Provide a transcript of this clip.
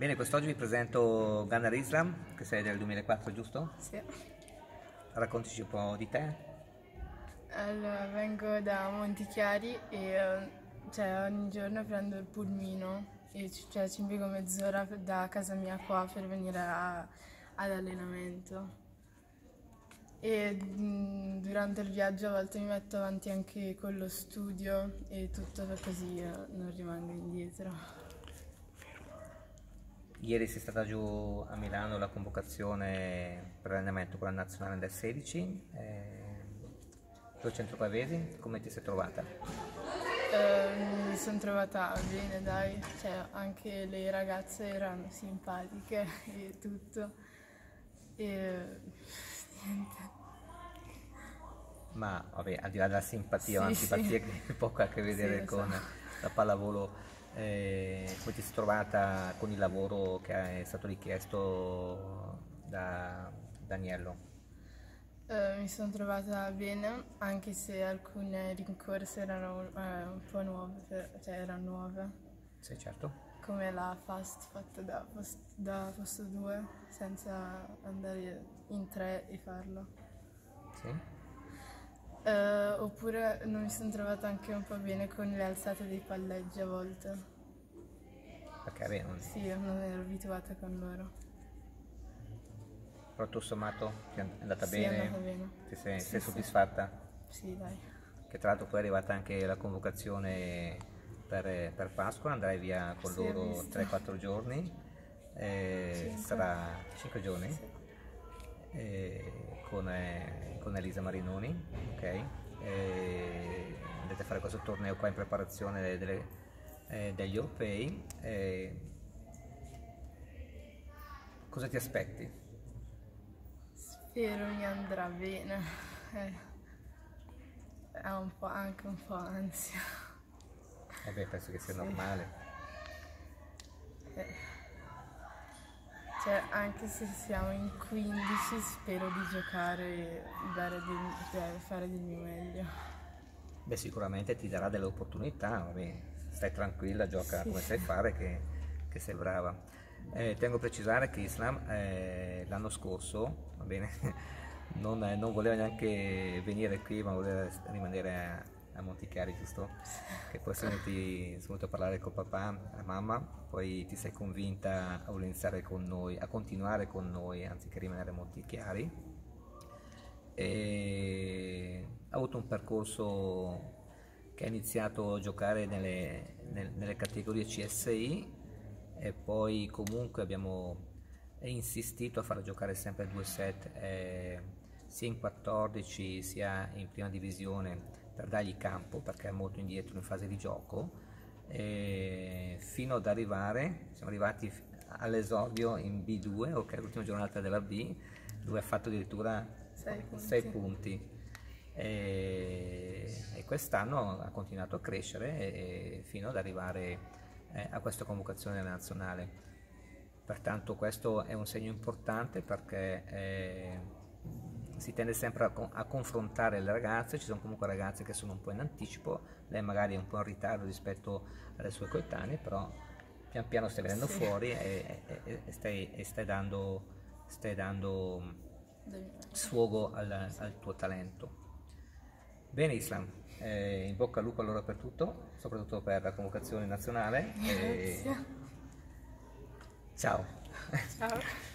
Bene, quest'oggi vi presento Gunnar Islam, che sei del 2004, giusto? Sì. Raccontici un po' di te. Allora, vengo da Montichiari e eh, cioè, ogni giorno prendo il pulmino e ci- cioè, ci impiego mezz'ora da casa mia qua per venire a- ad allenamento. E mm, durante il viaggio a volte mi metto avanti anche con lo studio e tutto per così eh, non rimango indietro. Ieri sei stata giù a Milano la convocazione per l'allenamento con la nazionale under 16, eh, due centro pavesi, come ti sei trovata? Eh, mi sono trovata bene, dai, cioè anche le ragazze erano simpatiche e tutto. E niente. Ma vabbè, al di là della simpatia o Sì, antipatia sì. che ha poco a che vedere Sì, lo so. con la pallavolo, eh, come ti sei trovata con il lavoro che è stato richiesto da Daniello? Eh, mi sono trovata bene, anche se alcune rincorse erano eh, un po' nuove, per- cioè erano nuove, Sì, certo. come la fast fatta da, post, da posto 2, senza andare in 3 e farlo. Sì. Eh, oppure non mi sono trovata anche un po' bene con le alzate dei palleggi a volte. Perché beh, non- Sì, non ero abituata con loro. però tutto sommato ti è andata Sì, è bene? andata bene. Ti sei, Sì, sei sì. soddisfatta? Sì, dai. Che tra l'altro poi è arrivata anche la convocazione per, per Pasqua, andrai via con loro visto. 3-4 giorni, eh, sarà 5 giorni, Sì. Con, eh, con Elisa Marinoni, ok? Eh, andate a fare questo torneo qua in preparazione delle- eh, degli europei. eh, cosa ti aspetti? Spero mi andrà bene. Eh, ha un po' anche un po' ansia. Eh beh, penso che sia Sì. normale. Eh. Cioè, anche se siamo in 15, spero di giocare e dare del- cioè, fare del mio meglio. Beh, sicuramente ti darà delle opportunità, vabbè, stai tranquilla, gioca Sì. come sai fare, che, che sei brava. Eh, tengo a precisare che Islam eh, l'anno scorso, va bene, non, non voleva neanche venire qui, ma voleva rimanere a, a Montichiari, giusto? Che poi sei venuti, a parlare con papà e mamma, poi ti sei convinta a voler iniziare con noi, a continuare con noi, anziché rimanere a Montichiari e ha avuto un percorso che ha iniziato a giocare nelle, nel- nelle categorie CSI e poi comunque abbiamo insistito a farla giocare sempre due set eh, sia in 14 sia in prima divisione per dargli campo perché è molto indietro in fase di gioco fino ad arrivare siamo arrivati all'esordio in B2 ok l'ultima giornata della B dove ha fatto addirittura Sei punti. 6 punti e, e quest'anno ha continuato a crescere e- fino ad arrivare eh, a questa convocazione nazionale. Pertanto questo è un segno importante perché eh, si tende sempre a, a confrontare le ragazze, ci sono comunque ragazze che sono un po' in anticipo, lei magari è un po' in ritardo rispetto alle sue coetanee, però pian piano stai venendo Sì. fuori e, e- e stai, e stai dando, stai dando sfogo al, al tuo talento. Bene Islam, eh, in bocca al lupo allora per tutto, soprattutto per la convocazione nazionale. Ciao. Ciao.